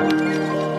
Música